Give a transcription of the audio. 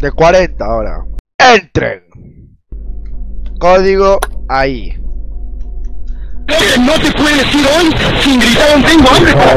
De 40 ahora. Entren. Código ahí. No te puedes ir hoy sin gritar, tengo hambre para